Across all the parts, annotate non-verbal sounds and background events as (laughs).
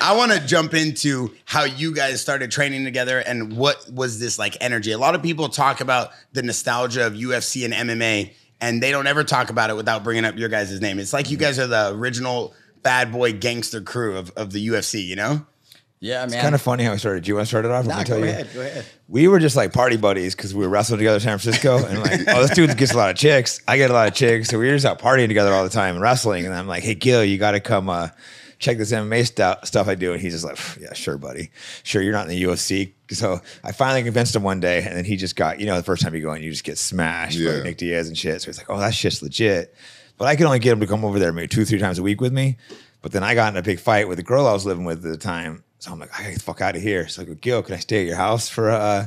I want to jump into how you guys started training together and what was this like energy. A lot of people talk about the nostalgia of UFC and MMA, and they don't ever talk about it without bringing up your guys' name. It's like you guys are the original bad boy gangster crew of, of the UFC, you know? Yeah, man. It's kind of funny how I started. Do you want to start it off? Nah, Let me tell go you. ahead. Go ahead. We were just like party buddies because we were wrestling together in San Francisco, and like, (laughs) oh, this dude gets a lot of chicks. I get a lot of chicks, so we were just out partying together all the time and wrestling. And I'm like, hey, Gil, you got to come uh, check this MMA stu- stuff I do. And he's just like, yeah, sure, buddy. Sure, you're not in the UFC. So I finally convinced him one day, and then he just got, you know, the first time you go in, you just get smashed Yeah. by Nick Diaz and shit. So he's like, oh, that shit's legit. But I could only get him to come over there maybe two, three times a week with me. But then I got in a big fight with the girl I was living with at the time. So I'm like, I gotta get the fuck out of here. So I go, Gil, can I stay at your house for uh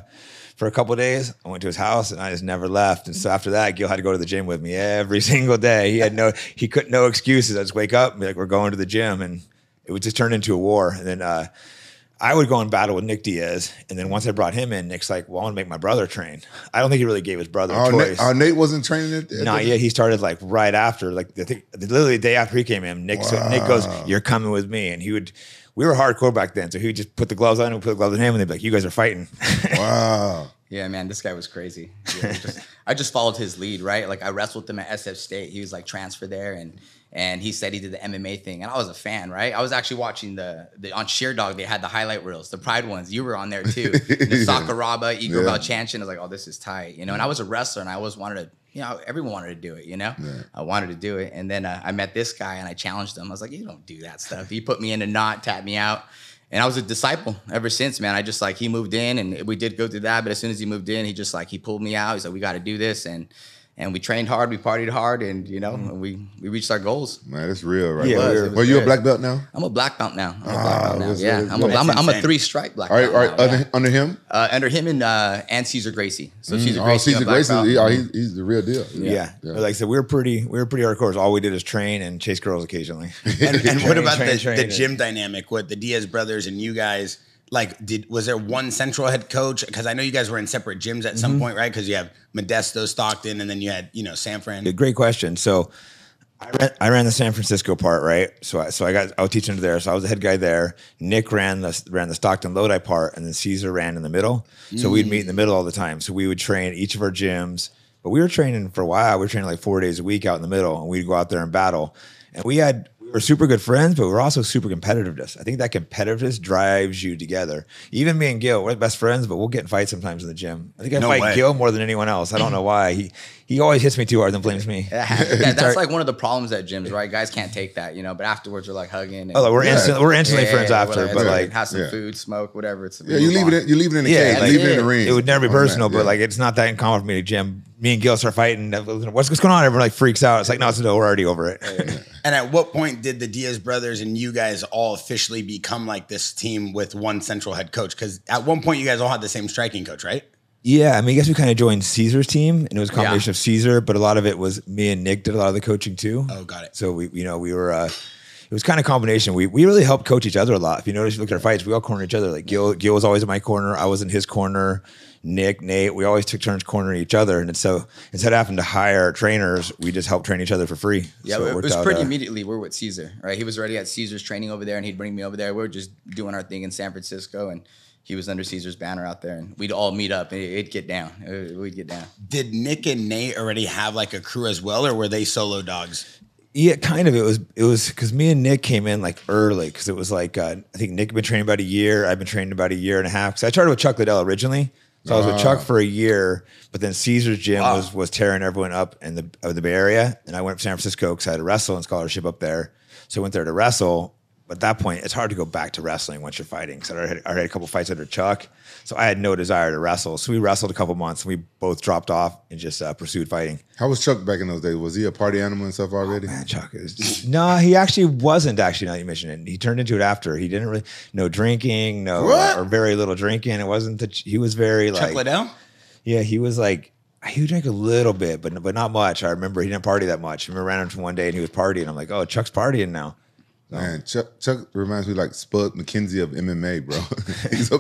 for a couple days? I went to his house and I just never left. And so after that, Gil had to go to the gym with me every (laughs) single day. He had no he couldn't no excuses. I just wake up and be like, we're going to the gym. And it would just turn into a war. And then uh I would go in battle with Nick Diaz. And then once I brought him in, Nick's like, well, I want to make my brother train. I don't think he really gave his brother a Oh, choice. Nate, oh, Nate wasn't training it. Not yet. He started like right after, like I think literally the day after he came in. Nick so Nick goes, "You're coming with me," and he would. We were hardcore back then, so he would just put the gloves on and put the gloves on him, and they'd be like, "You guys are fighting." (laughs) Wow. Yeah, man, this guy was crazy. Yeah, just- (laughs) I just followed his lead, right? Like I wrestled with him at SF State. He was like transferred there, and and he said he did the MMA thing, and I was a fan, right? I was actually watching the the on Sherdog. They had the highlight reels, the Pride ones. You were on there too. The (laughs) Sakuraba, Igor Yeah. I was like, oh, this is tight, you know. And I was a wrestler, and I always wanted to. You know, everyone wanted to do it. You know, I wanted to do it, and then uh, I met this guy, and I challenged him. I was like, "You don't do that stuff." He put me in a knot, tapped me out, and I was a disciple ever since, man. I just like he moved in and we did go through that, but as soon as he moved in, he just like he pulled me out. He's like, we got to do this, and and we trained hard, we partied hard, and you know, we we reached our goals. Man, that's real, right? Yeah, there. we was Well, you a black belt now? I'm a black belt now. I'm a Ah, black belt now. that's- Yeah, I'm a, good. I'm a, I'm a three stripe black All right, belt. all right. now, Under, yeah. under him? uh, under him and uh, and Cesar Gracie. So Cesar oh, Cesar a Gracie. belt. he- Oh, he's, he's the real deal. yeah. But like I said, we were pretty, we were pretty hardcore. All we did is train and chase girls occasionally. (laughs) And, and what about train, the, train, the gym dynamic with the Diaz brothers and you guys? Like, did was there one central head coach? Because I know you guys were in separate gyms at Mm-hmm. some point, right? Because you have Modesto, Stockton, and then you had you know San Fran. Great question. So I ran, I ran the San Francisco part, right? So I, so I got I was teaching there, so I was the head guy there. Nick ran the ran the Stockton Lodi part, and then Cesar ran in the middle. So we'd meet in the middle all the time. So we would train each of our gyms, but we were training for a while. We were training like four days a week out in the middle, and we'd go out there and battle. And we had were super good friends, but we're also super competitiveness. I think that competitiveness drives you together. Even me and Gil, we're best friends, but we'll get in fights sometimes in the gym. I think I No fight way. Gil more than anyone else. I don't know why. He he always hits me too hard, then blames me. Yeah, (laughs) yeah, that's like one of the problems at gyms, right? Guys can't take that, you know. But afterwards, we're like hugging. And, Oh, we're Yeah. instant, we're instantly Yeah, friends yeah, after, we're but Yeah. like, have some Yeah. food, smoke, whatever. It's Yeah, you leave it. In, you leave it in the Yeah, cage. like, leave it in the ring. it would never be On that, personal, yeah. but like, it's not that uncommon for me to gym. Me and Gil start fighting. What's, what's going on? Everyone like freaks out. It's like, no, it's no, we're already over it. (laughs) And at what point did the Diaz brothers and you guys all officially become like this team with one central head coach? Because at one point you guys all had the same striking coach, right? yeah, I mean, I guess we kind of joined Cesar's team, and it was a combination Yeah. of Cesar, but a lot of it was me and Nick did a lot of the coaching too. Oh, got it. So we, you know, we were. uh it was kind of a combination. We we really helped coach each other a lot. If you notice, you look at our fights, we all corner each other. Like Gil, Gil was always in my corner. I was in his corner. Nick, Nate, we always took turns cornering each other. And so instead of having to hire trainers, we just helped train each other for free. Yeah, so it, worked was out, pretty uh, immediately. We are with Cesar, right? He was already at Cesar's training over there, and he'd bring me over there. We were just doing our thing in San Francisco, and he was under Cesar's banner out there, and we'd all meet up. And it'd get down. We'd get down. Did Nick and Nate already have like a crew as well, or were they solo dogs? Yeah, kind of. It was it was because me and Nick came in like early because it was like uh, I think Nick had been training about a year. I've been training about a year and a half. Because I started with Chuck Liddell originally, so I was with Chuck for a year. But then Cesar's gym was was tearing everyone up in the of the Bay Area, and I went to San Francisco because I had a wrestling scholarship up there. So I went there to wrestle. But at that point, it's hard to go back to wrestling once you're fighting. So I already had, I already had a couple fights under Chuck, so I had no desire to wrestle. So we wrestled a couple months, and we both dropped off and just uh, pursued fighting. How was Chuck back in those days? Was he a party animal and stuff already? Man, Chuck is no, he actually wasn't. Actually, now that you mention it, he turned into it after. He didn't really no drinking, no What? or very little drinking. It wasn't that he was very like Chuck like Liddell? yeah, he was like he would drink a little bit, but but not much. I remember he didn't party that much. I remember ran into him one day and he was partying. I'm like, oh, Chuck's partying now. Man, Chuck, Chuck reminds me like Spud MacKenzie of MMA, bro. (laughs) he's a,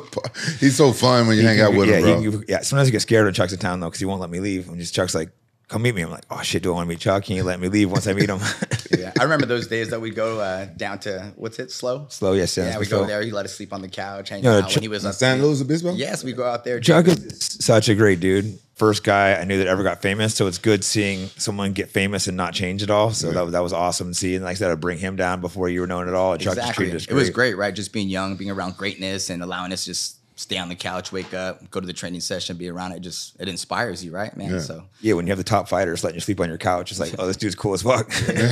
he's so fun when you hang out with yeah, him, bro. he can- yeah. Sometimes I get scared when Chuck's in town though because he won't let me leave. And just Chuck's like, come meet me. I'm like, oh shit, do I want to meet Chuck? Can you let me leave once I meet him? (laughs) Yeah, I remember those days that we'd go uh, down to what's it, slow. Slow, yes, Yeah, yes, we Slow. go there. He let us sleep on the couch, hang No, out Chuck- when he was up. San Luis Obispo? Yes, we go out there. Chuck is such a great dude. First guy I knew that ever got famous. So it's good seeing someone get famous and not change at all. So mm-hmm. that, that was awesome to see. And like I said, I'd bring him down before you were known at all. And Exactly. It was great, right? Just being young, being around greatness, and allowing us to just stay on the couch, wake up, go to the training session, be around it. Just it inspires you, right, man? Yeah. So Yeah, when you have the top fighters letting you sleep on your couch, it's like, (laughs) oh, this dude's cool as fuck.